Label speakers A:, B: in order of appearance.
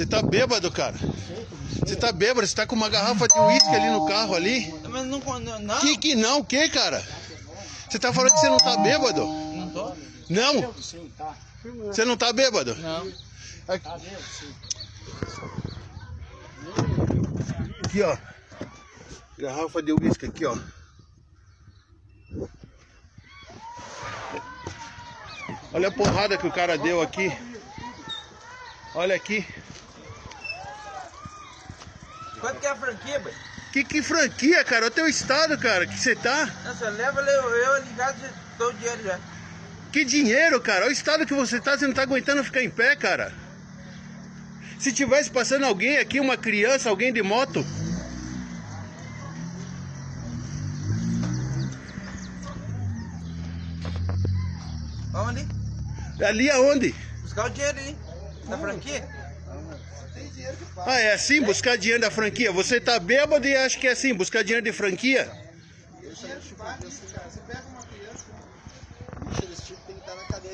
A: Você tá bêbado, cara. Você tá bêbado, você tá com uma garrafa de uísque ali no carro ali.
B: Mas não. Não. não.
A: Que que não? Que, cara? Você tá falando que você não tá bêbado?
B: Não tô?
A: Não? Você não tá bêbado?
B: Não.
A: Aqui, ó. Garrafa de uísque aqui, ó. Olha a porrada que o cara deu aqui. Olha aqui.
B: Quanto que é a franquia, boy?
A: Que, que franquia, cara? Olha o teu estado, cara. Que você tá?
B: Nossa, leva eu, eu ligado dou o dinheiro já.
A: Que dinheiro, cara? Olha o estado que você tá. Você não tá aguentando ficar em pé, cara. Se tivesse passando alguém aqui, uma criança, alguém de moto.
B: Vamos ali.
A: Aonde?
B: Buscar o dinheiro ali. Da franquia.
A: Ah, é assim? Buscar dinheiro da franquia? Você tá bêbado e acha que é assim? Buscar dinheiro de franquia?
C: Você pega uma criança,